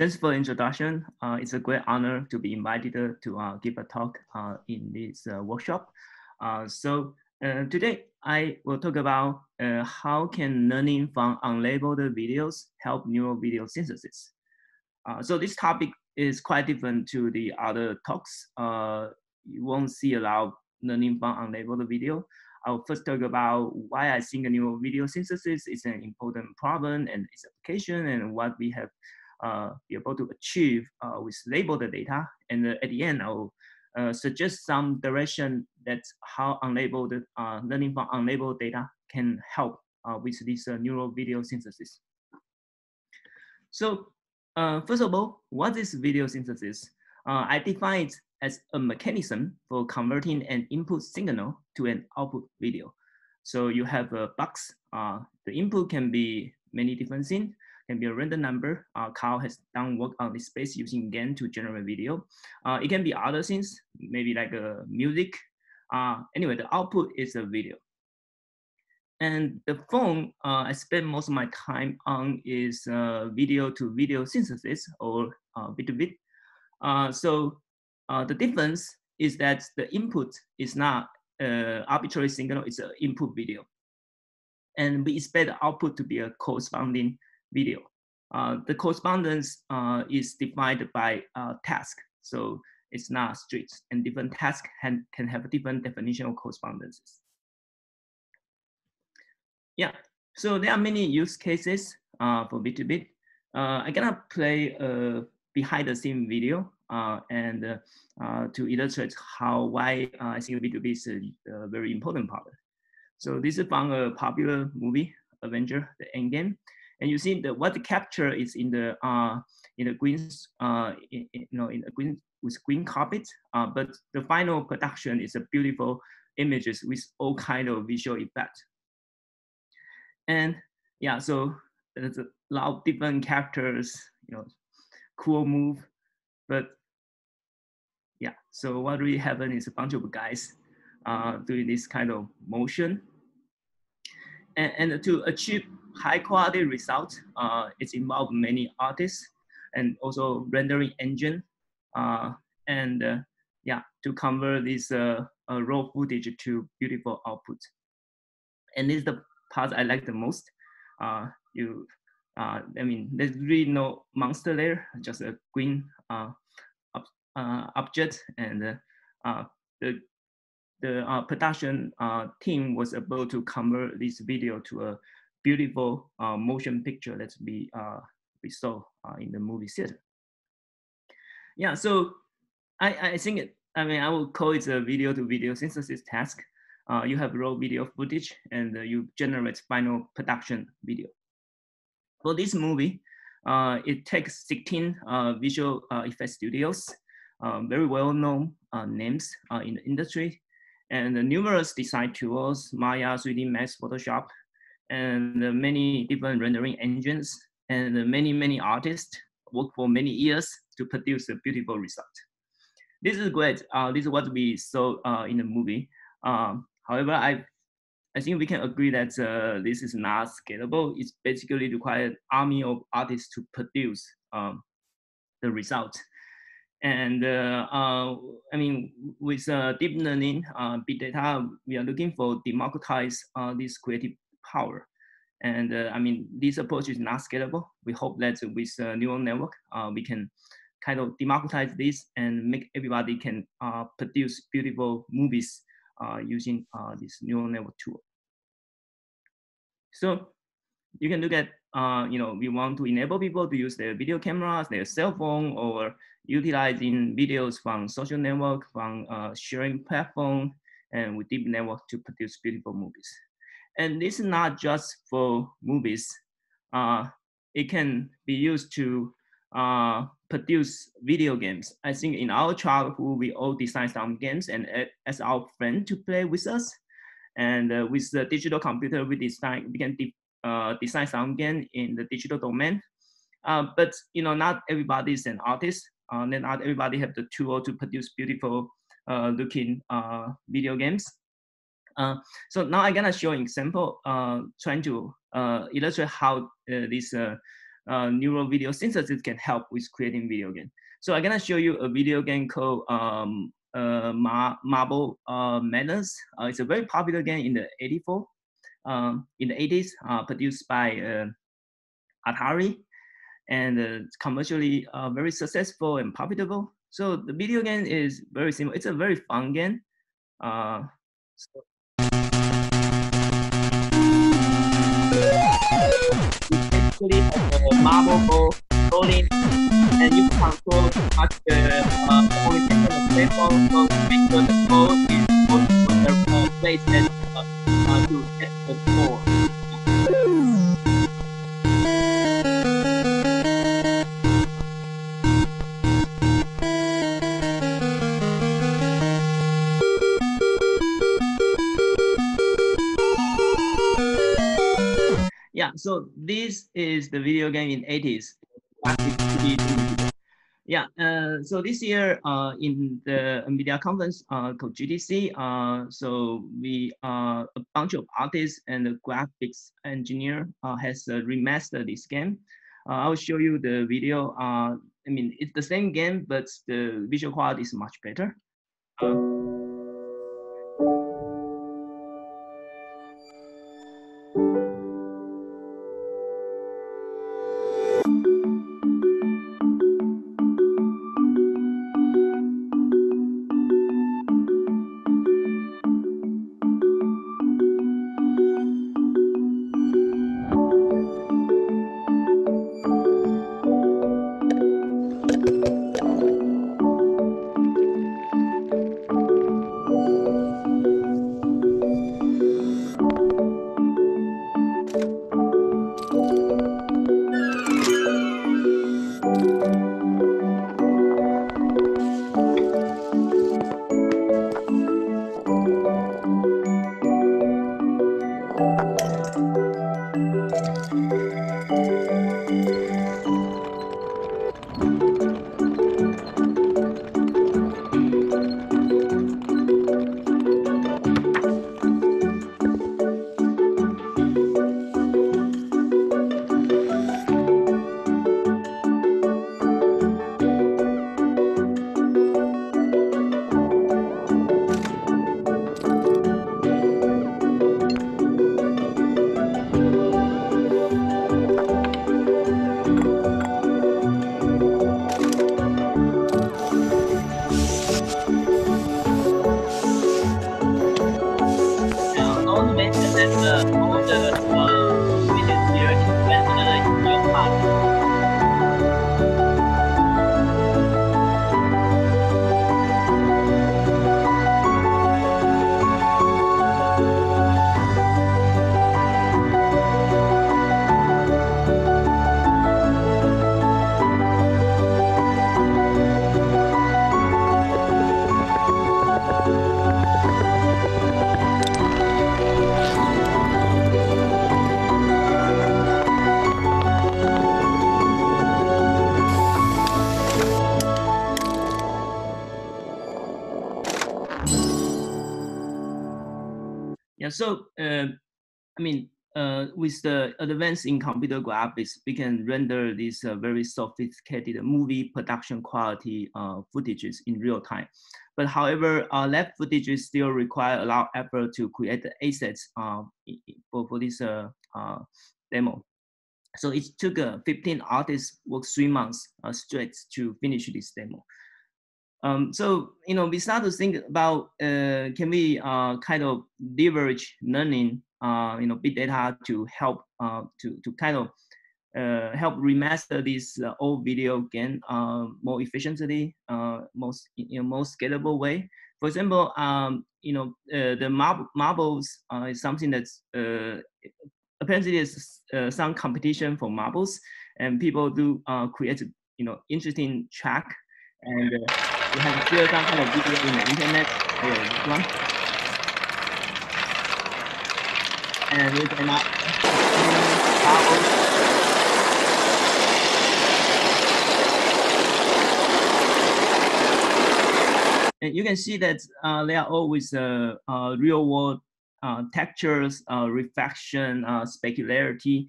thanks for introduction. Uh, it's a great honor to be invited to uh, give a talk uh, in this uh, workshop. Uh, so uh, today I will talk about how can learning from unlabeled videos help neural video synthesis. so this topic is quite different to the other talks. you won't see a lot of learning from unlabeled video. I'll first talk about why I think neural video synthesis is an important problem and its application and what we have be able to achieve uh, with labeled data. And uh, at the end, I'll uh, suggest some direction that's how unlabeled uh, learning from unlabeled data can help uh, with this neural video synthesis. So first of all, what is video synthesis? I define it as a mechanism for converting an input signal to an output video. So you have a box. the input can be many different things can be a random number. Uh, Carl has done work on this space using GAN to generate video. Uh, it can be other things, maybe like uh, music. Uh, anyway, the output is a video. And the phone uh, I spend most of my time on is uh, video to video synthesis or vid2vid. So uh, the difference is that the input is not uh, arbitrary signal, it's an input video. And we expect the output to be a corresponding video. Uh, the correspondence uh, is defined by uh, task. So it's not strict and different tasks can, can have different definition of correspondences. Yeah, so there are many use cases uh, for vid2vid. Uh, I'm gonna play a behind the scene video uh, and to illustrate how why I think vid2vid is a, a, very important part. So this is from a popular movie, Avenger, the Endgame. And you see that what the capture is in the uh, in the green, uh, in, you know, in the green with green carpet. Uh, but the final production is a beautiful images with all kind of visual effect. And yeah, so there's a lot of different characters, you know, cool move, but yeah. So what really happened is a bunch of guys uh, doing this kind of motion, and, and to achieve high quality result. Uh, it's involved many artists and also rendering engine. Uh, and uh, yeah, to convert this uh, uh, raw footage to beautiful output. And this is the part I like the most. Uh, you, I mean, there's really no monster there, just a green ob object and the the production team was able to convert this video to a beautiful uh, motion picture that we uh, we saw uh, in the movie theater. Yeah, so I, I think it, I mean I would call it a video to video synthesis task. Uh, you have raw video footage and uh, you generate final production video. For this movie, it takes 16 visual effect studios, very well-known names in the industry, and numerous design tools, Maya, 3ds Max, Photoshop, and many different rendering engines and many, many artists work for many years to produce a beautiful result. This is great. Uh, this is what we saw uh, in the movie. Um, however, I, I think we can agree that uh, this is not scalable. It's basically required army of artists to produce um, the result. And uh, uh, I mean, with uh, deep learning, big data, we are looking for democratize this creative power. And uh, I mean, this approach is not scalable. We hope that with a neural network, uh, we can kind of democratize this and make everybody can uh, produce beautiful movies uh, using uh, this neural network tool. So you can look at, uh, you know, we want to enable people to use their video cameras, their cell phone, or utilizing videos from social network, from sharing platform, and with deep network to produce beautiful movies. And this is not just for movies. Uh, it can be used to uh, produce video games. I think in our childhood, we all design some games and as our friend to play with us. And uh, with the digital computer, we design we can de uh, design some game in the digital domain. Uh, but you know, not everybody is an artist. Uh, not everybody have the tool to produce beautiful uh, looking uh, video games. Uh, so now I'm gonna show an example uh, trying to uh, illustrate how uh, this uh, neural video synthesis can help with creating video game. So I'm gonna show you a video game called um, Mar Marble Madness. It's a very popular game in the 84, um, in the 80s, uh, produced by Atari, and commercially very successful and profitable. So the video game is very simple. It's a very fun game. So actually a marble ball rolling and you control much the uh, communication of the platform so to make sure the ball is going to the uh, place that uh, uh, to get the ball. So this is the video game in 80s. Yeah, uh, so this year uh, in the NVIDIA conference uh, called GTC, uh, so we, a bunch of artists and the graphics engineer uh, has uh, remastered this game. I'll show you the video. I mean, it's the same game, but the visual quality is much better. With the advance in computer graphics, we can render these uh, very sophisticated movie production quality uh, footages in real time. But however, uh, that footage still require a lot of effort to create the assets uh, for, for this uh, uh, demo. So it took uh, 15 artists work three months uh, straight to finish this demo. Um, so you know, we start to think about uh, can we uh, kind of leverage learning, you know, big data to help uh, to to kind of uh, help remaster this uh, old video game uh, more efficiently, uh, most in a most scalable way. For example, um, you know, uh, the marb- marbles uh, is something that's uh, apparently uh, some competition for marbles, and people do uh, create you know interesting track and. Uh, we have some kind of video in the internet this one. And we. And you can see that uh, they are with uh, uh, real world uh, textures, uh, reflection, uh, specularity.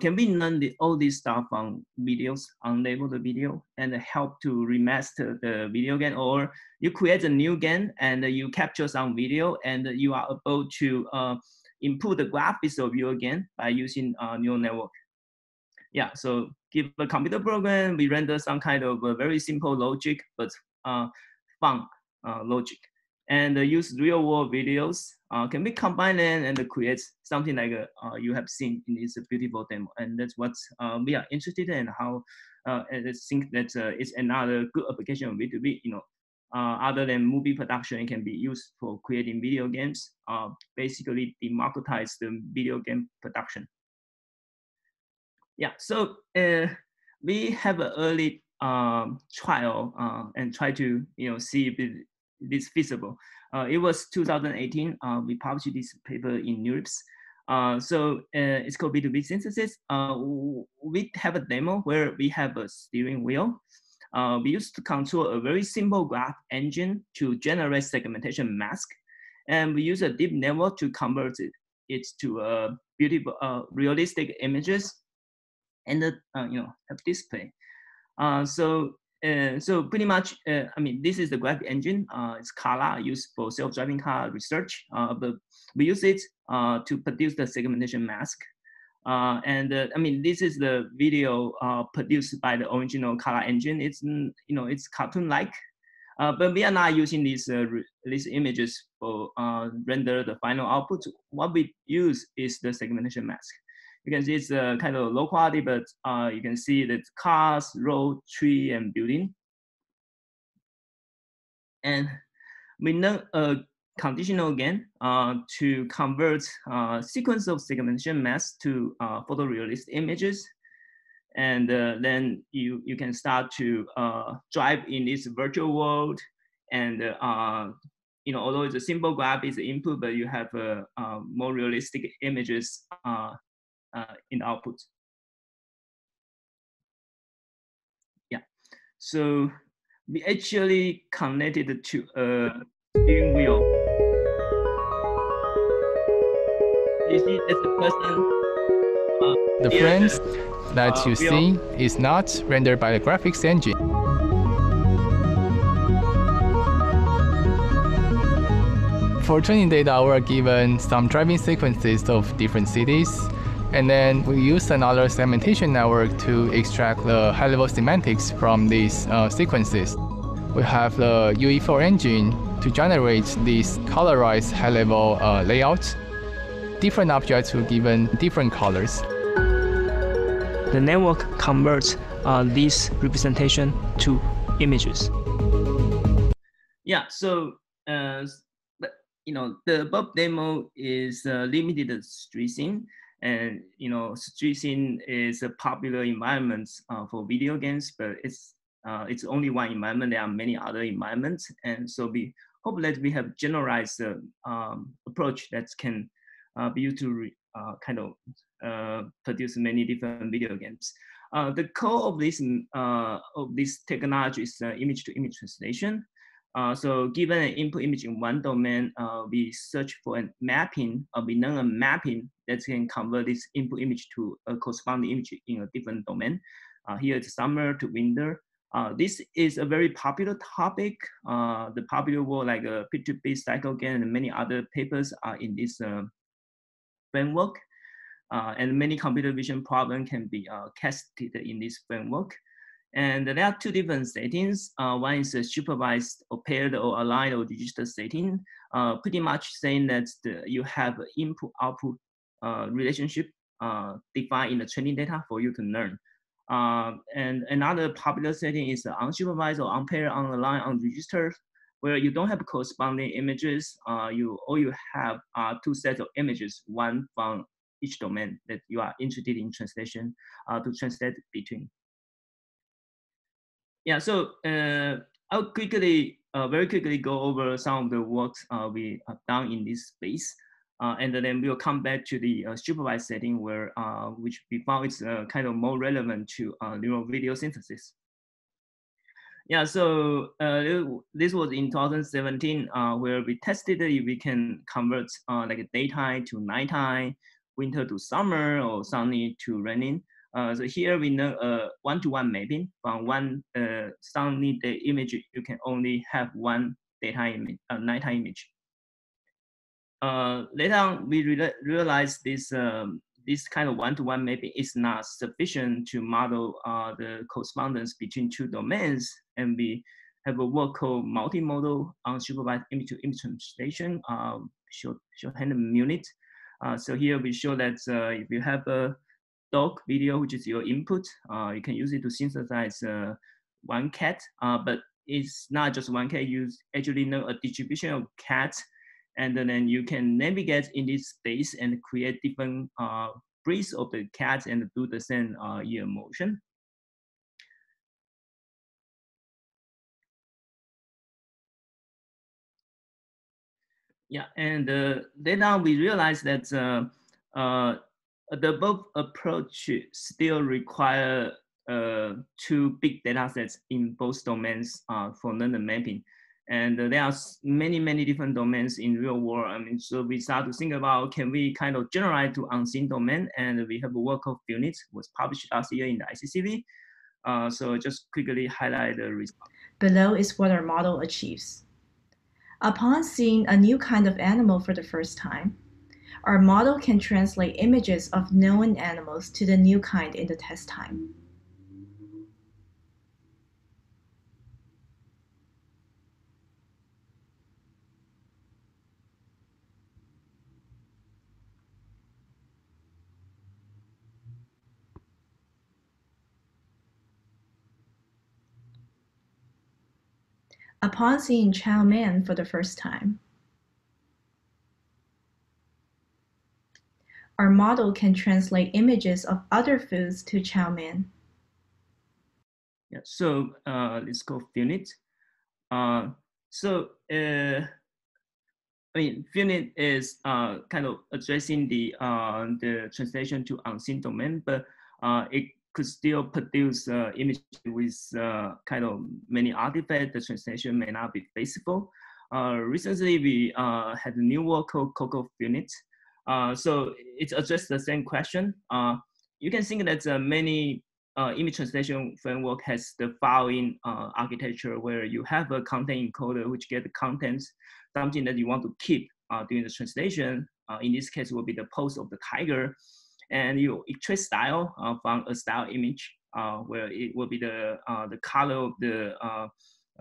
Can we learn the, all this stuff on videos, unlabeled video, and help to remaster the video game? Or you create a new game and you capture some video and you are able to improve the graphics of your again by using uh, neural network. Yeah, so give a computer program, we render some kind of a very simple logic, but uh, fun logic and uh, use real world videos. Uh, can we combine them and create something like uh, you have seen in this beautiful demo? And that's what we are interested in. How I think that it's another good application of V2V. You know, other than movie production, it can be used for creating video games. basically, democratize the video game production. Yeah. So we have an early um, trial uh, and try to you know see if it is feasible. Uh, it was 2018. Uh, we published this paper in NeurIPS. Uh, so uh, it's called B2B synthesis. Uh, we have a demo where we have a steering wheel. Uh, we used to control a very simple graph engine to generate segmentation mask. And we use a deep network to convert it, it to a beautiful, realistic images and you know display. so uh, so pretty much, uh, I mean, this is the graph engine. Uh, it's CARLA used for self-driving car research. Uh, but we use it uh, to produce the segmentation mask. Uh, and I mean, this is the video produced by the original CARLA engine. It's mm, you know it's cartoon-like, but we are not using these these images for render the final output. What we use is the segmentation mask you can see it's uh, kind of low quality, but uh, you can see that cars, road, tree, and building. And we know conditional GAN uh, to convert uh, sequence of segmentation mask to uh, photorealistic images. And uh, then you, you can start to uh, drive in this virtual world. And, uh, you know, although it's a simple graph is the input, but you have more realistic images in output. Yeah, so we actually connected to a steering wheel. You see, that's the person. Uh, the frames that uh, you see is not rendered by the graphics engine. For training data, we're given some driving sequences of different cities and then we use another segmentation network to extract the high-level semantics from these uh, sequences. We have the UE4 engine to generate these colorized high-level uh, layouts. Different objects were given different colors. The network converts uh, this representation to images. Yeah, so uh, you know the above demo is uh, limited to street scene, and you know, street scene is a popular environment uh, for video games, but it's uh, it's only one environment. There are many other environments, and so we hope that we have generalized um, approach that can uh, be used to uh, kind of uh, produce many different video games. the core of this of this technology is image-to-image -image translation. So given an input image in one domain, we search for a mapping, uh, we learn a mapping that can convert this input image to a corresponding image in a different domain. Uh, here it's summer to winter. Uh, this is a very popular topic. Uh, the popular world like a P2P CycleGAN and many other papers are in this framework. and many computer vision problems can be casted in this framework. And there are two different settings. Uh, one is a supervised or paired or aligned or digital setting, uh, pretty much saying that the, you have input output uh, relationship uh, defined in the training data for you to learn. Uh, and another popular setting is unsupervised or unpaired, unaligned, unregistered, where you don't have corresponding images. Uh, you all you have are two sets of images, one from each domain that you are interested in translation to translate between yeah, so uh, I'll quickly, uh, very quickly go over some of the works uh, we have done in this space. Uh, and then we'll come back to the uh, supervised setting where, uh, which we found is kind of more relevant to neural video synthesis. Yeah, so uh, this was in 2017 uh, where we tested if we can convert uh, like daytime to nighttime, winter to summer, or sunny to raining. Uh, so here we know uh, one-to-one mapping from one uh, sunny day image, you can only have one daytime image, nighttime image. Later on, we re realized this um, this kind of one-to-one mapping is not sufficient to model uh, the correspondence between two domains, and we have a work called multimodal unsupervised image-to-image translation, um, short, shorthand MUNIT. Uh, so here we show that uh, if you have a dog video, which is your input, uh, you can use it to synthesize uh, one cat, uh, but it's not just one cat, you actually know a distribution of cats and then you can navigate in this space and create different uh, breeds of the cat and do the same uh, ear motion. Yeah, and uh, then we realized that uh, uh, the above approach still require uh, two big data sets in both domains uh, for learner mapping. And there are many, many different domains in real world. I mean, so we start to think about, can we kind of generalize to unseen domain? And we have a work of unit was published last year in the ICCV. Uh, so just quickly highlight the result. Below is what our model achieves. Upon seeing a new kind of animal for the first time, our model can translate images of known animals to the new kind in the test time. Upon seeing chow mein for the first time. Our model can translate images of other foods to chow mein. Yeah, so uh, let's go unit. Uh, so uh, I mean, FUNIT is uh, kind of addressing the uh, the translation to unseen domain, but uh, it could still produce uh, image with uh, kind of many artifacts. The translation may not be feasible. Uh, recently, we uh, had a new work called Coco Unit. Uh, so it addressed the same question. Uh, you can think that many image translation framework has the following architecture where you have a content encoder which get the content, something that you want to keep during the translation. in this case, will be the pose of the tiger and you extract style uh, from a style image uh, where it will be the uh, the color of the uh,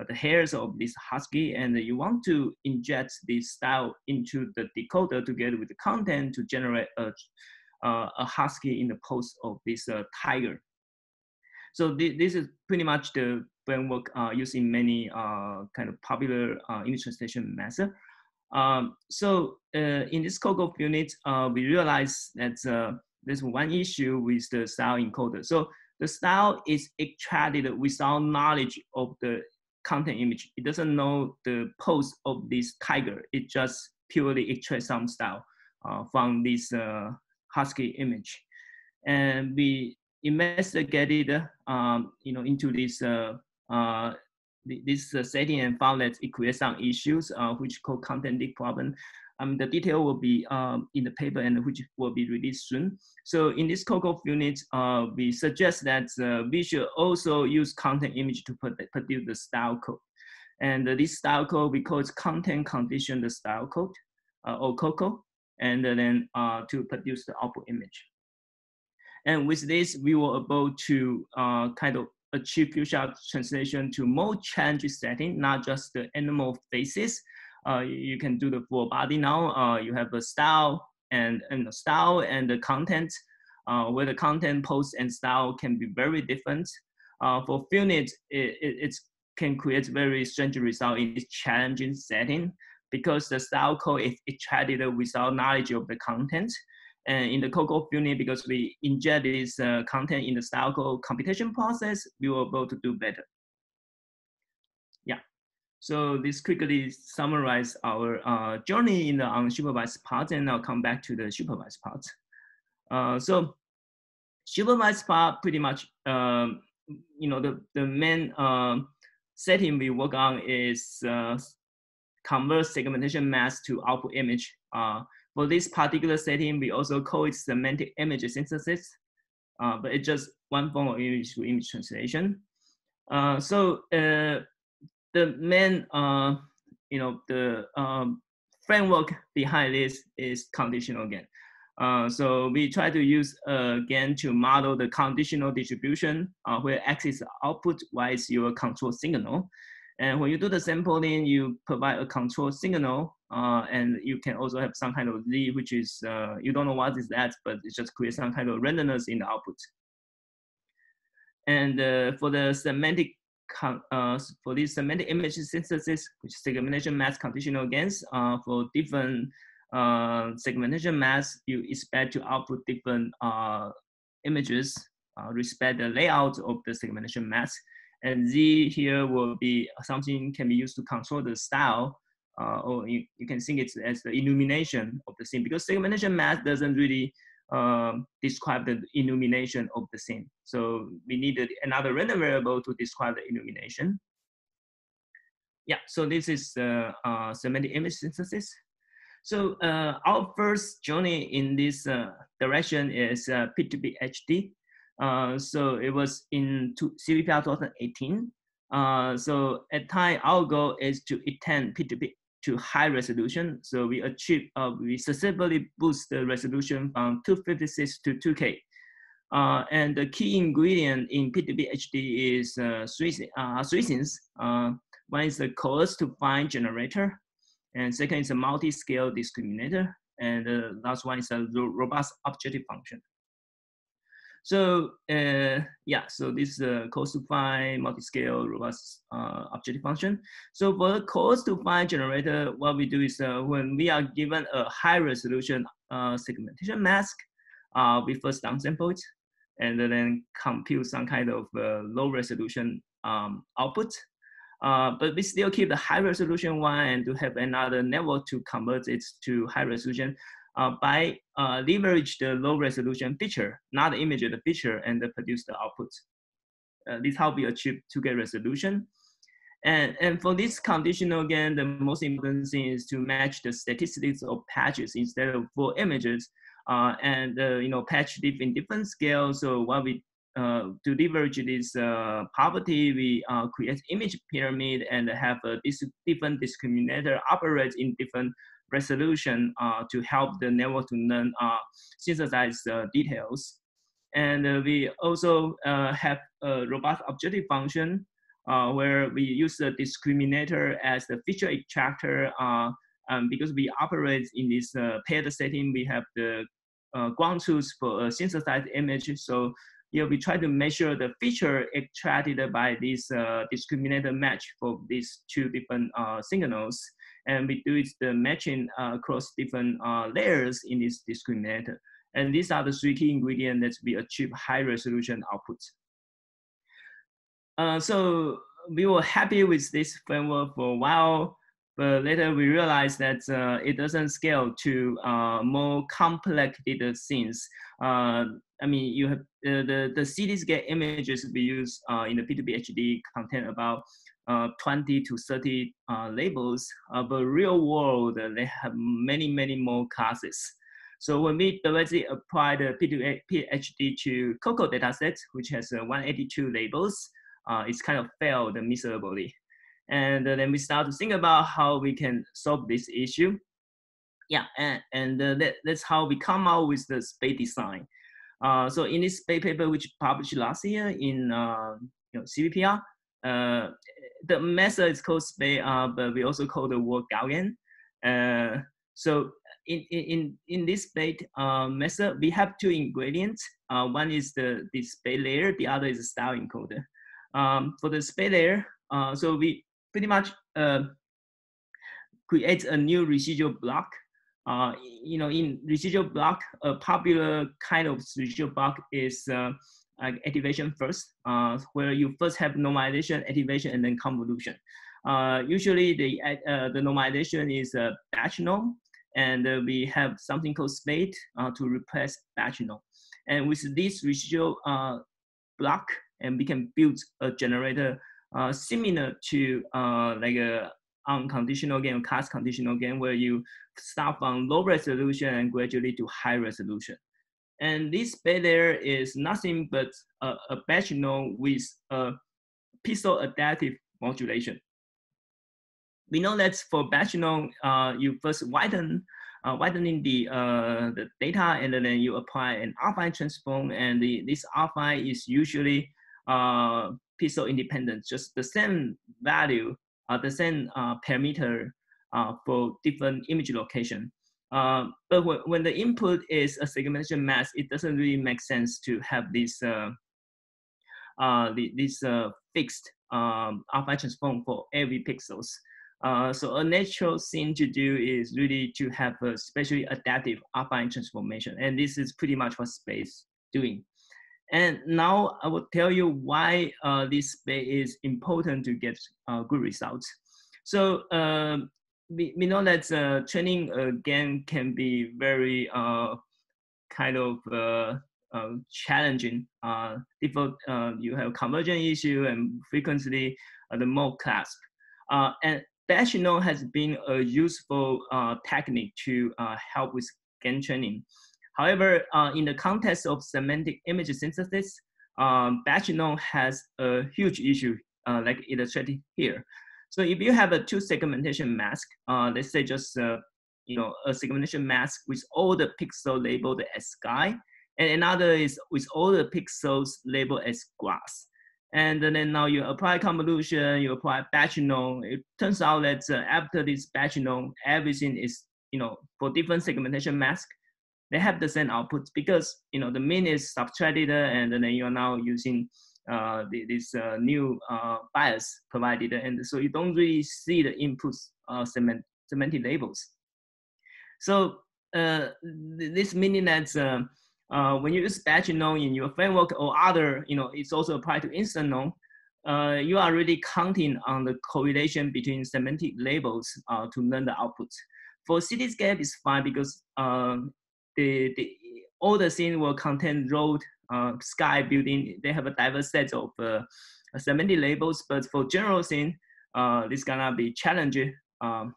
the hairs of this husky and you want to inject this style into the decoder together with the content to generate a, uh, a husky in the pose of this uh, tiger. So th this is pretty much the framework used in many kind of popular image translation method. Um, so in this COCO-FUNIT, we realized that there's one issue with the style encoder. So the style is extracted without knowledge of the content image. It doesn't know the pose of this tiger. It just purely extracts some style uh, from this uh, Husky image. And we investigated, um, you know, into this uh, uh this uh, setting and found that it creates some issues, uh, which called content leak problem. Um, the detail will be um, in the paper and which will be released soon. So in this COCO-FUNIT, uh, we suggest that uh, we should also use content image to produce the style code. And uh, this style code, we call it content conditioned style code uh, or COCO, and then uh, to produce the output image. And with this, we were able to uh, kind of achieve few translation to more challenging setting, not just the animal faces, uh, you can do the full body now. Uh, you have a style and, and the style and the content, uh, where the content post and style can be very different. Uh, for FUNIT, it, it, can create very strange result in this challenging setting because the style code is extracted without knowledge of the content. And in the COCO-FUNIT, because we inject this uh, content in the style code computation process, we will able to do better. So this quickly summarize our uh, journey in the unsupervised part, and I'll come back to the supervised part. Uh, so supervised part pretty much, um, you know, the, the main uh, setting we work on is uh, convert segmentation mask to output image. Uh, for this particular setting, we also call it semantic image synthesis, uh, but it's just one form of image to image translation. So the main, uh, you know, the um, framework behind this is conditional GAN. Uh, so we try to use uh, GAN to model the conditional distribution uh, where X is output, Y is your control signal. And when you do the sampling, you provide a control signal, uh, and you can also have some kind of Z, which is, uh, you don't know what is that, but it just creates some kind of randomness in the output. And uh, for the semantic, uh, for this semantic image synthesis, which segmentation mask conditional GANs, uh, for different uh, segmentation mask, you expect to output different images, respect the layout of the segmentation mask. And Z here will be something can be used to control the style, uh, or you, you can think it as the illumination of the scene because segmentation mask doesn't really um, describe the illumination of the scene. So we needed another random variable to describe the illumination. Yeah, so this is uh, uh, semantic image synthesis. So uh, our first journey in this uh, direction is uh, P2P HD. Uh, so it was in two, CVPR 2018. Uh, so at time, our goal is to extend P2P to high resolution. So we achieve, uh, we successfully boost the resolution from 256 to 2K. Uh, and the key ingredient in P2P HD is uh, three, uh, three things. Uh, one is the coarse to fine generator, and second is a multi-scale discriminator, and the last one is a robust objective function. So uh, yeah, so this is a coarse to fine multi-scale robust uh, objective function. So for the coarse to fine generator, what we do is uh, when we are given a high resolution uh, segmentation mask, uh, we first downsample it and then compute some kind of uh, low resolution um, output. but we still keep the high resolution one and to have another network to convert it to high resolution uh, by uh, leverage the low resolution feature, not image the feature, and produce the output. Uh, this how we achieve 2K resolution. And, and for this conditional, GAN, the most important thing is to match the statistics of patches instead of full images. Uh, and uh, you know, patch diff in different scales. So what we uh, to leverage this uh, property, we uh, create image pyramid and have a dis different discriminator operate in different resolution uh, to help the network to learn uh, synthesize the details. And uh, we also uh, have a robust objective function uh, where we use the discriminator as the feature extractor um, because we operate in this paired setting, we have the ground truth for a synthesized image. So yeah, we try to measure the feature extracted by this uh, discriminator match for these two different uh, signals and we do the matching uh, across different uh, layers in this discriminator. And these are the three key ingredients that we achieve high resolution output. Uh, so we were happy with this framework for a while, but later we realized that uh, it doesn't scale to uh, more complex data scenes. Uh, I mean, you have the, the Cityscape images we use in the P2P HD contain about uh, 20 to 30 uh, labels, uh, but real world, they have many, many more classes. So when we directly apply the P2PhD to COCO dataset, which has uh, 182 labels, uh, it's kind of failed miserably. And then we start to think about how we can solve this issue. Yeah, and, and uh, that, that's how we come out with the SPADE design. Uh, so in this paper, which published last year in uh, you know, CVPR, uh, the method is called SPADE, uh, but we also call the word GauGAN. Uh, so in, in, in this spade uh, method, we have two ingredients. Uh, one is the, the spade layer, the other is the style encoder. Um, for the spade layer, uh, so we pretty much uh, create a new residual block. Uh, you know, in residual block, a popular kind of residual block is uh, like activation first, uh, where you first have normalization, activation, and then convolution. Uh, usually the, uh, the normalization is a batch norm, and uh, we have something called spade uh, to replace batch norm. And with this residual uh, block, and we can build a generator uh, similar to uh, like a unconditional or class conditional GAN where you start from low resolution and gradually to high resolution. And this bit there is nothing but a, a batch norm with a pixel adaptive modulation. We know that for batch norm, uh, you first widen uh, widening the uh, the data and then you apply an affine transform and the, this affine is usually uh, pixel independent, just the same value, uh, the same uh, parameter uh, for different image location. Uh, but when, when the input is a segmentation mask, it doesn't really make sense to have this uh, uh, the, this uh, fixed um, affine transform for every pixels. Uh, so a natural thing to do is really to have a spatially adaptive affine transformation. And this is pretty much what SPADE doing. And now I will tell you why uh, this SPADE is important to get uh, good results. So um, we, we know that uh, training GAN can be very uh, kind of uh, uh, challenging. Uh, difficult, uh, you have conversion issue and frequently the mode collapse. and batch norm has been a useful technique to help with GAN training. However, in the context of semantic image synthesis, um, batch norm has a huge issue, like illustrated here. So if you have a two segmentation mask, uh, let's say just uh, you know a segmentation mask with all the pixels labeled as sky, and another is with all the pixels labeled as grass. And then now you apply convolution, you apply batch Bechdel. It turns out that uh, after this batch Bechdel, everything is you know for different segmentation mask, they have the same output because you know the mean is subtracted, and then you are now using uh, this uh, new uh, bias provided, and so you don't really see the inputs uh, cement, semantic labels. So uh, this meaning that uh, uh, when you use batch norm in your framework or other, you know, it's also applied to instance norm, you are really counting on the correlation between semantic labels to learn the outputs. For cityscape, it's fine because uh, the, the, all the scene will contain road uh, sky building, they have a diverse set of uh, semantic labels, but for general thing, uh, this gonna be challenging. Um,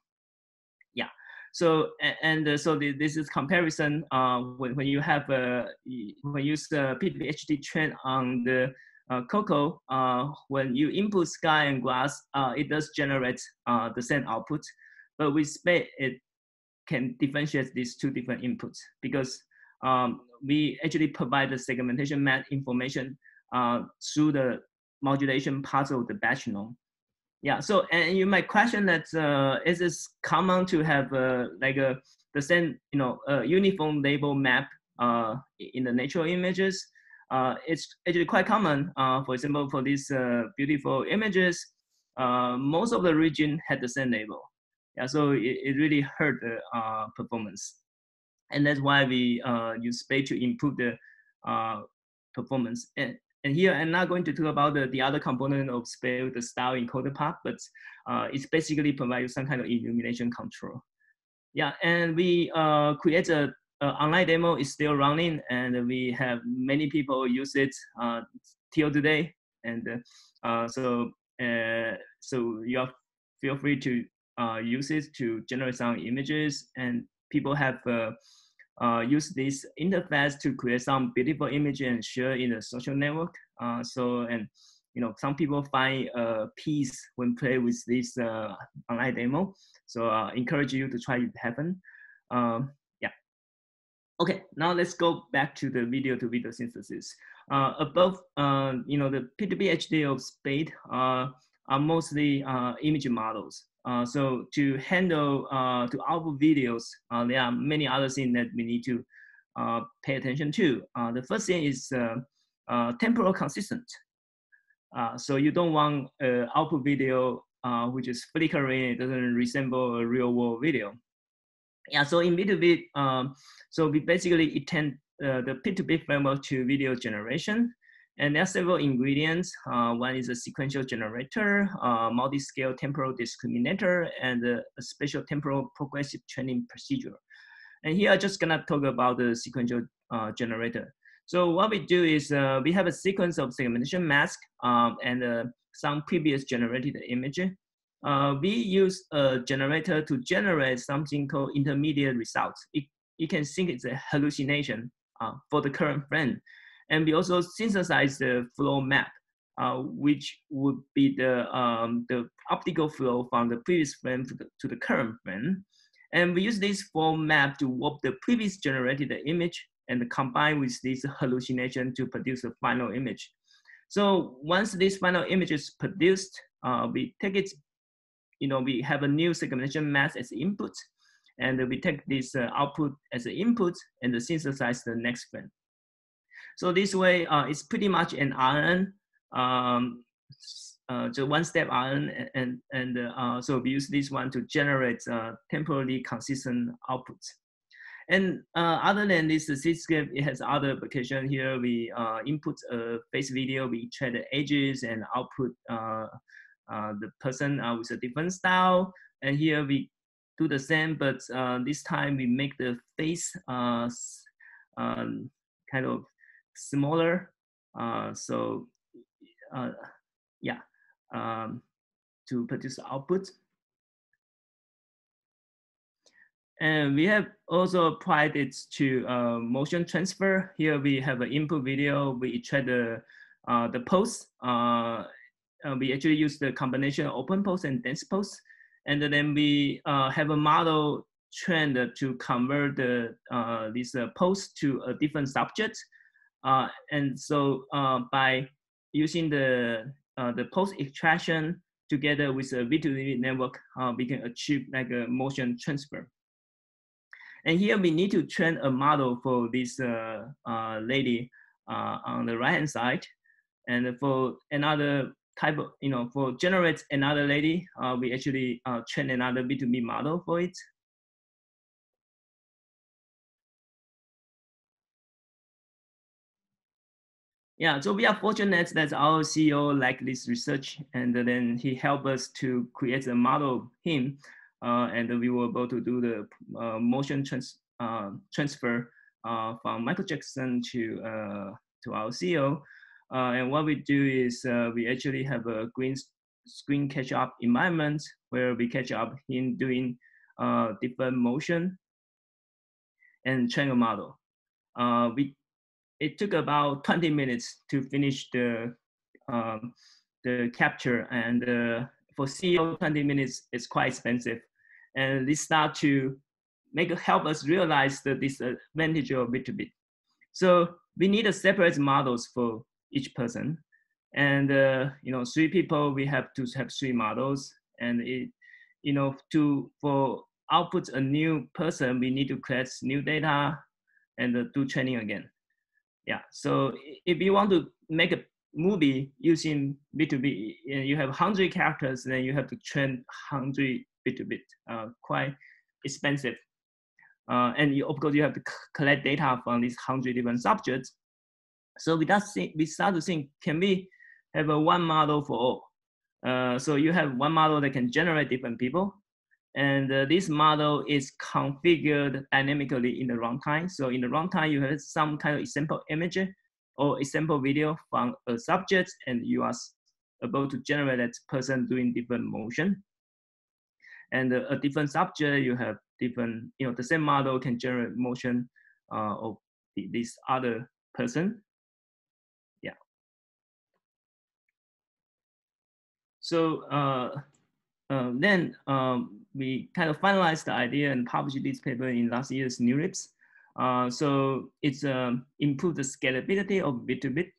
yeah. So and, and uh, so the, this is comparison uh, when, when you have uh, when you use the P2P-HD train on the uh, Coco, uh, when you input sky and grass, it does generate the same output. But with SPADE, it can differentiate these two different inputs because um, we actually provide the segmentation map information uh, through the modulation part of the batch norm. Yeah, so and you might question that uh, is this common to have uh, like a the same you know uh, uniform label map uh, in the natural images? Uh, it's actually quite common. Uh, for example, for these uh, beautiful images, uh, most of the region had the same label. Yeah, so it, it really hurt the uh, performance and that's why we uh, use SPADE to improve the uh, performance. And, and here I'm not going to talk about the, the other component of SPADE, the style encoder part, but uh, it's basically provide some kind of illumination control. Yeah, and we uh, create a, a, online demo is still running, and we have many people use it uh, till today. And uh, so, uh, so you are feel free to uh, use it to generate some images and people have uh, uh, used this interface to create some beautiful image and share in the social network. Uh, so, and you know, some people find a peace when play with this uh, online demo. So, uh, encourage you to try it happen. Um, yeah. Okay, now let's go back to the video to video synthesis. Uh, above, uh, you know, the P2P-HD of Spade uh, are mostly uh, image models. Uh, so to handle uh, to output videos, uh, there are many other things that we need to uh, pay attention to. Uh, the first thing is uh, temporal consistent. so you don't want an output video which is flickering, it doesn't resemble a real world video. Yeah, so in B2B, um, so we basically attend the P2P framework to video generation. And there are several ingredients. Uh, one is a sequential generator, uh, multi-scale temporal discriminator, and a, special temporal progressive training procedure. And here I'm just gonna talk about the sequential uh, generator. So what we do is uh, we have a sequence of segmentation mask um, and some previous generated image. Uh, we use a generator to generate something called intermediate results. It, you can think it's a hallucination uh, for the current frame. And we also synthesize the flow map, uh, which would be the, um, the optical flow from the previous frame to the, to the current frame. And we use this flow map to warp the previous generated image and combine with this hallucination to produce a final image. So once this final image is produced, uh, we take it, you know, we have a new segmentation mask as input, and we take this uh, output as an input and synthesize the next frame. So this way, uh, it's pretty much an RNN, um, uh, the one-step RNN, and, and uh, so we use this one to generate uh, temporally consistent outputs. And uh, other than this, the Cityscape, it has other application here. We uh, input a face video, we check the edges and output uh, uh the person with a different style. And here we do the same, but uh, this time we make the face uh, um, kind of smaller. so yeah, um, to produce output. And we have also applied it to uh, motion transfer. Here we have an input video. We try the, uh, the pose. Uh, uh, we actually use the combination of OpenPose and DensePose. And then we uh, have a model trained to convert the, uh, this pose to a different subject. And so by using the, the pose extraction together with a vid2vid network, we can achieve like a motion transfer. And here we need to train a model for this uh, uh, lady uh, on the right hand side. And for another type of, you know, for generate another lady, uh, we actually uh, train another vid2vid model for it. Yeah, so we are fortunate that our CEO liked this research and then he helped us to create a model of him uh, and we were able to do the uh, motion trans uh, transfer from Michael Jackson to to our CEO. and what we do is we actually have a green screen catch up environment where we catch up him doing different motion and train a model. we it took about 20 minutes to finish the um, the capture and uh, for CEO 20 minutes is quite expensive. And this start to make help us realize the disadvantage of vid2vid. So we need a separate models for each person. And uh, you know, three people, we have to have three models. And it, you know, to for output a new person, we need to create new data and uh, do training again. Yeah. So if you want to make a movie using vid2vid, and you have 100 characters, then you have to train 100 vid2vid, uh, quite expensive. Uh, and you, of course, you have to collect data from these 100 different subjects. So we, think, we start to think, can we have a one model for all? Uh, so you have one model that can generate different people. And uh, this model is configured dynamically in the runtime. So in the runtime, you have some kind of example image or example video from a subject and you are able to generate that person doing different motion. And uh, a different subject, you have different, you know, the same model can generate motion uh, of this other person. Yeah. So uh, uh, then um, we kind of finalized the idea and published this paper in last year's NeurIPS. Uh, so it's um, improved the scalability of vid2vid.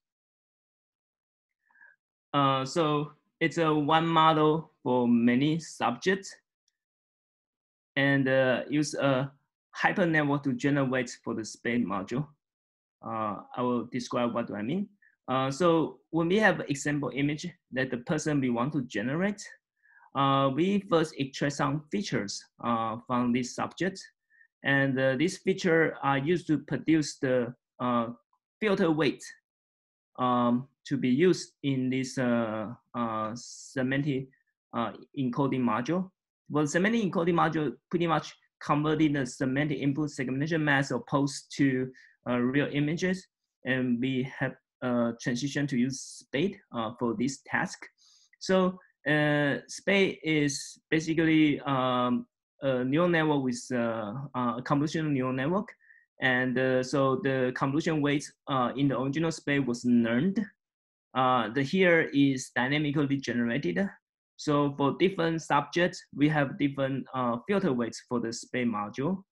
Uh, so it's a one model for many subjects and uh, use a hyper network to generate for the SPADE module. Uh, I will describe what do I mean. Uh, so when we have example image that the person we want to generate, uh, we first extract some features uh, from this subject and uh, this feature are used to produce the uh, filter weight um, to be used in this uh, uh, semantic encoding module. Well, semantic encoding module pretty much converting the semantic input segmentation mask or pose to real images. And we have a transition to use SPADE for this task. So uh, SPADE is basically um, a neural network with uh, a convolutional neural network. And uh, so the convolution weight uh, in the original SPADE was learned. Uh, the here is dynamically generated. So for different subjects, we have different uh, filter weights for the SPADE module.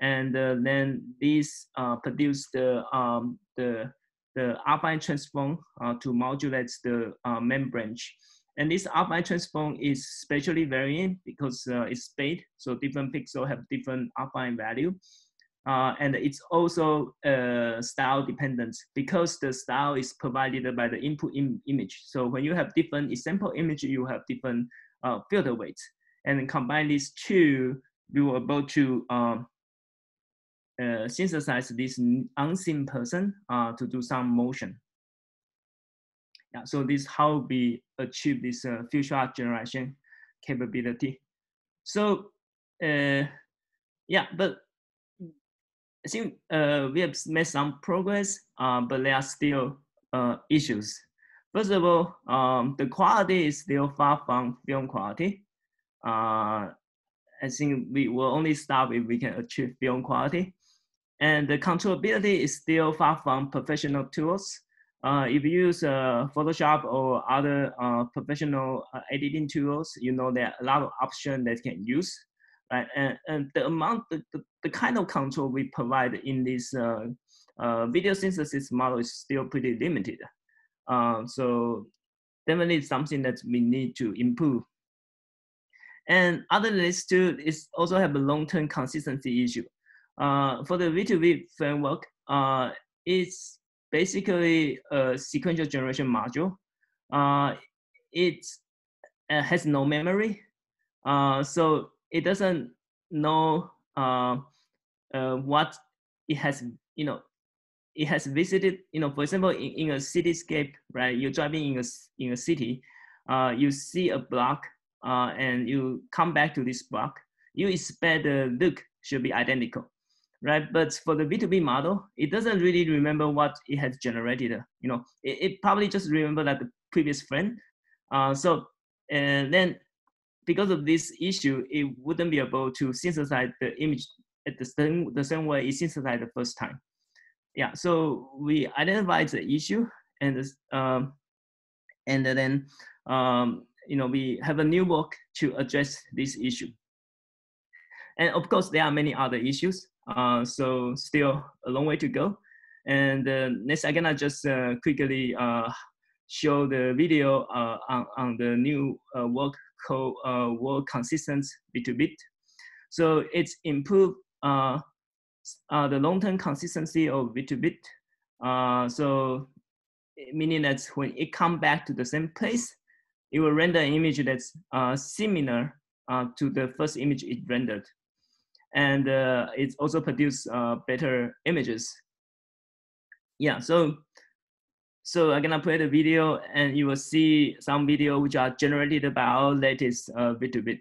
And uh, then these uh, produce the, um, the, the affine transform uh, to modulate the uh, main branch. And this affine transform is spatially varying because uh, it's SPADE, so different pixels have different affine value. Uh, and it's also uh, style dependent because the style is provided by the input Im image. So when you have different example image, you have different uh, filter weights. And combine these two, we were able to um, uh, synthesize this unseen person uh, to do some motion. Yeah, so this how we achieve this uh, feature art generation capability. So yeah, but I think uh, we have made some progress, uh, but there are still uh, issues. First of all, um, the quality is still far from film quality. Uh, I think we will only stop if we can achieve film quality. And the controllability is still far from professional tools. Uh, if you use uh, Photoshop or other professional editing tools, you know there are a lot of options that can use right? And, and the amount, the, the, the kind of control we provide in this uh, uh, video synthesis model is still pretty limited. Uh, so definitely something that we need to improve. And other than this too, is also have a long-term consistency issue. Uh, for the vid2vid framework, uh, it's basically a sequential generation module. Uh, it uh, has no memory. Uh, so it doesn't know uh, uh, what it has, you know, it has visited, you know, for example, in, in a cityscape, right? You're driving in a, in a city, uh, you see a block and you come back to this block, you expect the look should be identical, right? But for the vid2vid model, it doesn't really remember what it has generated. You know, it, it probably just remember that the previous friend. Uh, so, and then because of this issue, it wouldn't be able to synthesize the image at the same, the same way it synthesized the first time. Yeah, so we identified the issue and um, and then um, you know we have a new work to address this issue. And of course, there are many other issues. Uh, so still a long way to go. And uh, next, I'm gonna just uh, quickly uh, show the video uh, on, on the new uh, work called work consistent bit to bit. So it's improved the long-term consistency of vid2vid. Uh, so meaning that when it come back to the same place, it will render an image that's uh, similar to the first image it rendered. And uh, it also produces uh, better images. Yeah, so so I'm gonna play the video and you will see some video which are generated by our latest uh, vid2vid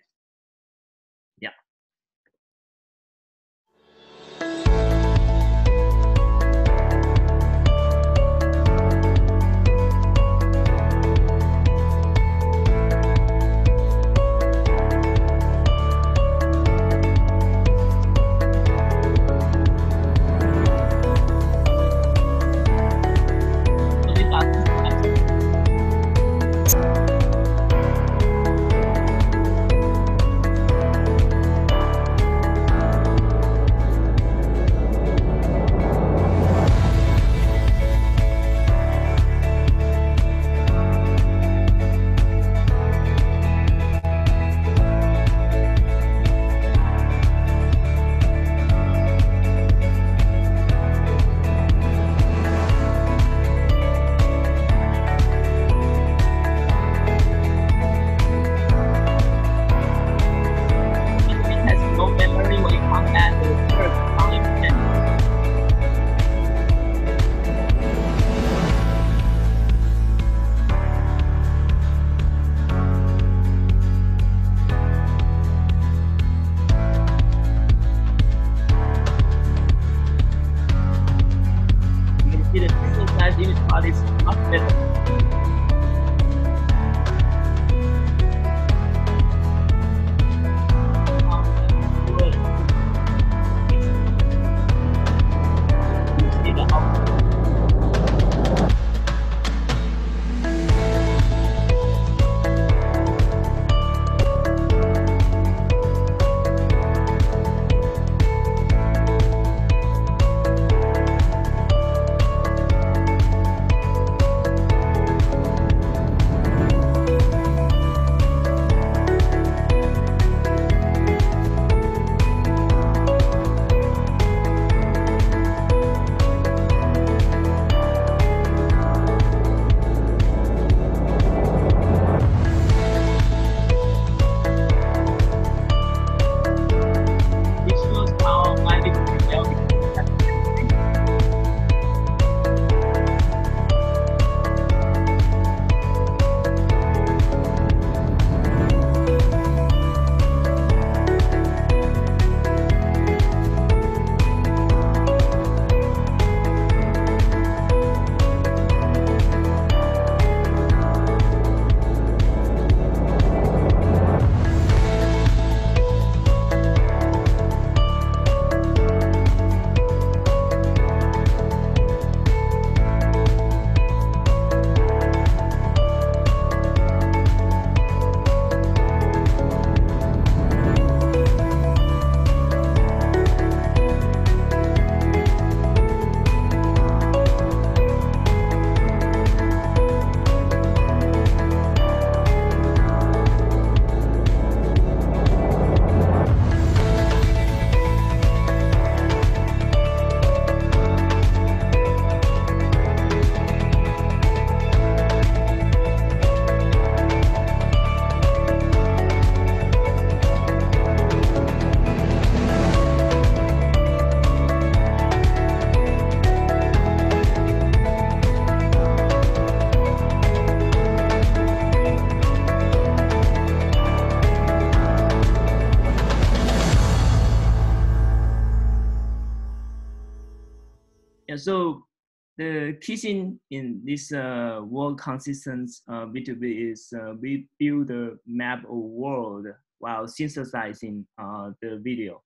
key thing in this uh, world consistent uh, vid2vid is uh, we build a map of world while synthesizing uh, the video.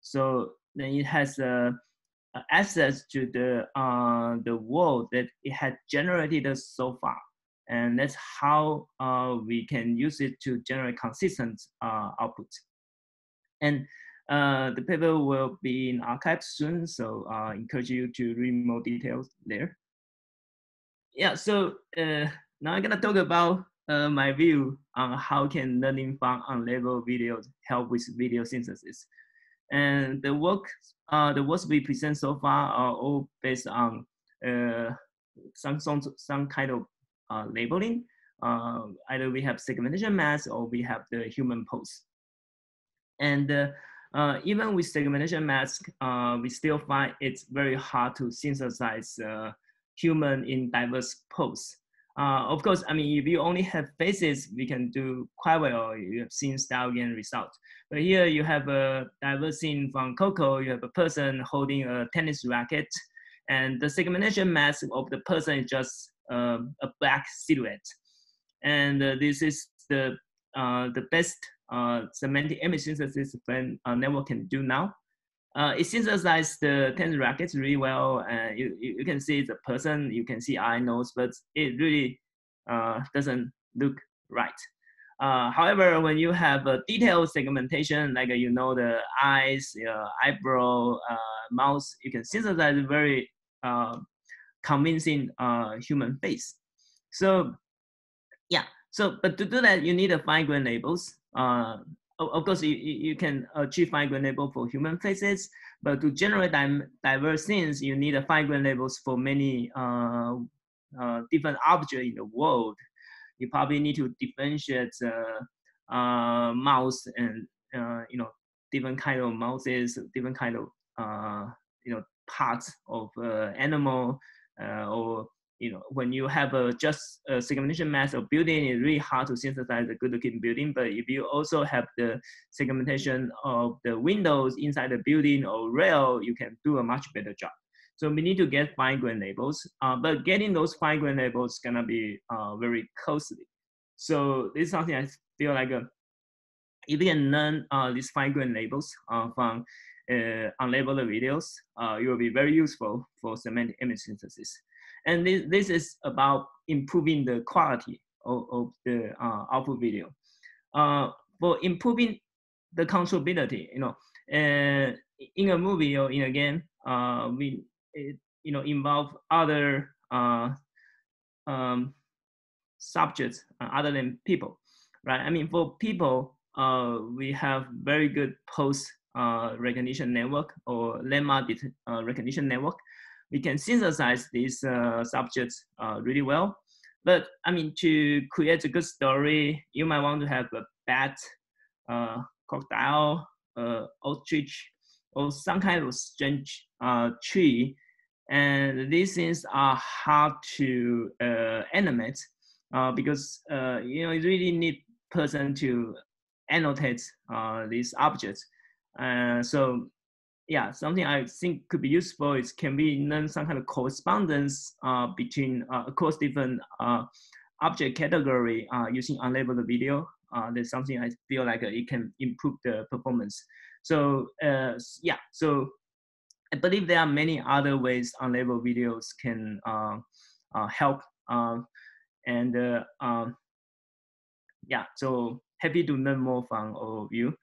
So then it has uh, access to the the world that it had generated so far, and that's how we can use it to generate consistent output. And uh, the paper will be in arXiv soon, so I uh, encourage you to read more details there. Yeah, so uh, now I'm gonna talk about uh, my view on how can learning from unlabeled videos help with video synthesis. And the work, uh, the works we present so far are all based on uh, some, some, some kind of uh, labeling. Uh, either we have segmentation mask or we have the human pose. And uh, uh, even with segmentation mask, uh, we still find it's very hard to synthesize uh, human in diverse pose. Uh, of course, I mean, if you only have faces, we can do quite well. You have seen GAN result. But here you have a diverse scene from COCO. You have a person holding a tennis racket, and the segmentation mask of the person is just uh, a black silhouette. And uh, this is the the best uh, semantic image synthesis when network can do now. Uh, it synthesizes the tennis rackets really well. And you, you, can see the person, you can see eye nose, but it really uh, doesn't look right. Uh, however, when you have a detailed segmentation, like uh, you know the eyes, eyebrow, uh, mouth, you can synthesize a very uh, convincing human face. So, yeah. So, but to do that, you need a fine grain labels of course, you, you can achieve fine grain label for human faces, but to generate diverse things, you need a fine grain labels for many uh, uh, different objects in the world. You probably need to differentiate uh, uh, mouse and uh, you know different kind of mouses, different kind of uh, you know parts of uh, animal or you know, when you have a just a segmentation mask of building, it's really hard to synthesize a good looking building. But if you also have the segmentation of the windows inside the building or rail, you can do a much better job. So we need to get fine grain labels, uh, but getting those fine grain labels is gonna be uh, very costly. So this is something I feel like uh, if you can learn uh, these fine grain labels uh, from uh, unlabeled videos, it will be very useful for semantic image synthesis. And this, this is about improving the quality of, of the uh, output video. Uh, for improving the controllability, you know, uh, in a movie or in a game, uh, we, it, you know, involve other uh, um, subjects uh, other than people, right? I mean, for people, uh, we have very good post uh, recognition network or landmark uh, recognition network we can synthesize these uh, subjects uh, really well. But I mean, to create a good story, you might want to have a bat, uh, crocodile, uh, ostrich, or some kind of strange uh, tree. And these things are hard to uh, animate uh, because uh, you know you really need person to annotate uh, these objects. So yeah, something I think could be useful is can we learn some kind of correspondence uh, between uh, across different uh, object category uh, using unlabeled video. Uh, that's something I feel like uh, it can improve the performance. So yeah, so I believe there are many other ways unlabeled videos can help. Um, and um, yeah, so happy to learn more from all of you.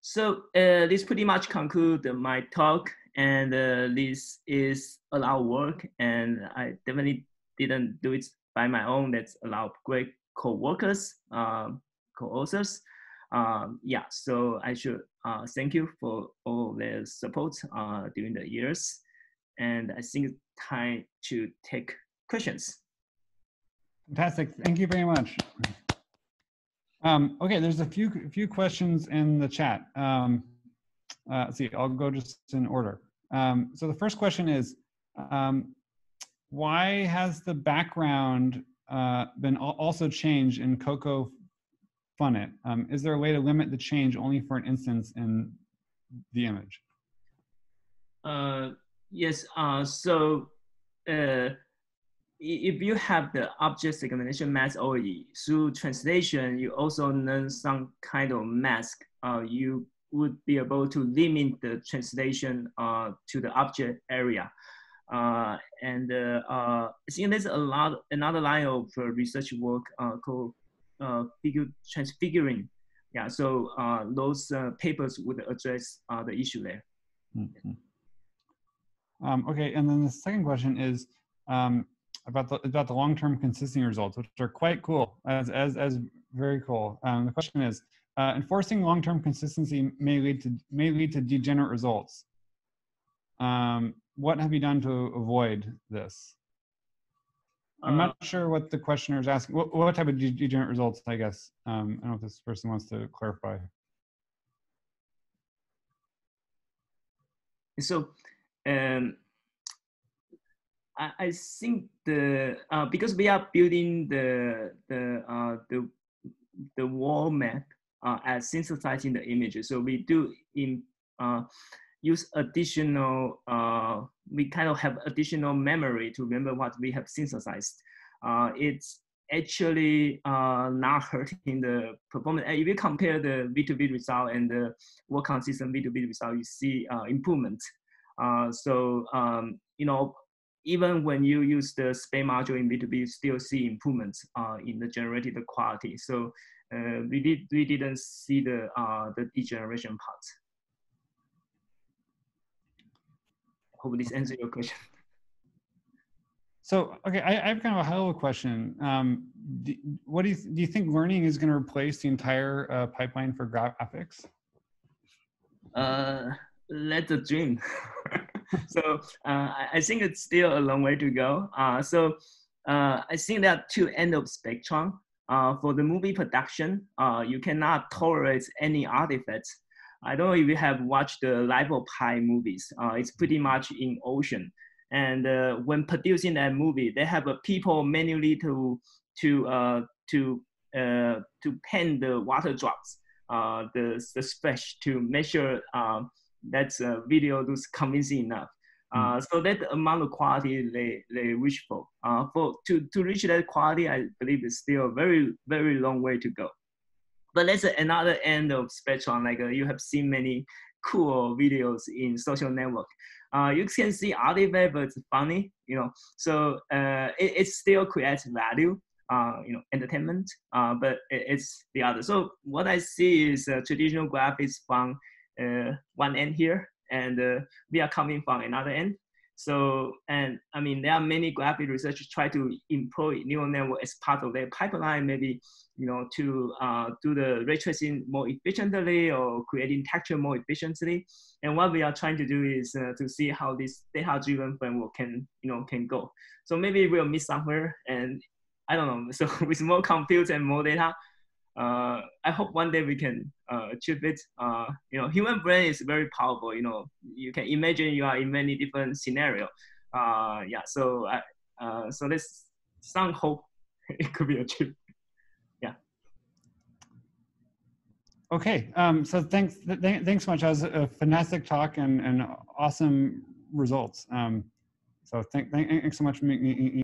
So uh, this pretty much conclude my talk, and uh, this is a lot of work, and I definitely didn't do it by my own. That's a lot of great co-workers, uh, co-authors. Um, yeah, so I should uh, thank you for all their support uh, during the years, and I think it's time to take questions. Fantastic, thank you very much. Um, okay, there's a few few questions in the chat. Um, uh, let's see, I'll go just in order. Um, so the first question is, um, why has the background uh, been also changed in Coco Funit? Um, is there a way to limit the change only for an instance in the image? Uh, Yes. Uh, so uh, if you have the object segmentation mask already through translation, you also learn some kind of mask. Uh, you would be able to limit the translation uh, to the object area. Uh, and uh, think there's a lot, another line of uh, research work uh, called uh, figure transfiguring. Yeah, so those papers would address the issue there. Mhm. Um, okay, and then the second question is um, about the about the long-term consistency results, which are quite cool, as as as very cool. Um, the question is, uh, enforcing long-term consistency may lead to may lead to degenerate results. Um, what have you done to avoid this? I'm Uh, not sure what the questioner is asking. What, what type of degenerate results? I guess um, I don't know if this person wants to clarify. so um, I, think the uh, because we are building the the uh, the the wall map uh, as synthesizing the images, so we do in uh, use additional uh, we kind of have additional memory to remember what we have synthesized. Uh, it's actually uh, not hurting the performance. If you compare the vid2vid result and the world consistent vid2vid result, you see uh, improvement. Uh, so, um, you know, even when you use the SPADE module in vid2vid, you still see improvements uh, in the generated quality. So uh, we, did, we didn't see the, uh, the degeneration part. Hope this answers your question. So, okay, I, I have kind of a high level question. Um, do, what do you, do you think learning is going to replace the entire uh, pipeline for graphics? uh, let the dream. so uh, I, think it's still a long way to go. Uh, so uh, I think are two end of spectrum. For the movie production, you cannot tolerate any artifacts. I don't know if you have watched the Life of Pi movies. Uh, it's pretty much in ocean. And uh, when producing that movie, they have people manually to to uh, to to pen the water drops the, the splash to measure that uh, video looks convincing enough. Uh, so that amount of quality they, they reach for. Uh, for to, to reach that quality, I believe is still a very, very long way to go. But that's another end of spectrum. Like uh, you have seen many cool videos in social network. Uh, you can see artifact, but it's funny, you know. So uh, it, it still creates value uh, you know, entertainment, uh, but it, it's the other. So what I see is uh, traditional graphics from one end here, and uh, we are coming from another end. So, and I mean, there are many graphic researchers try to employ neural network as part of their pipeline, maybe, you know, to uh, do the ray tracing more efficiently or creating texture more efficiently. And what we are trying to do is uh, to see how this data-driven framework can, you know, can go. So maybe we'll miss somewhere, and I don't know. So with more compute and more data, uh, I hope one day we can uh, achieve it. Uh, you know, human brain is very powerful. You know, you can imagine you are in many different scenario. Uh, yeah. So I, uh, so there's some hope it could be achieved. Yeah. Okay, um, so thanks, th- th- thanks so much. That was a fantastic talk and, and awesome results. Um, so thank, thank, thanks so much.